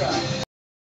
truck.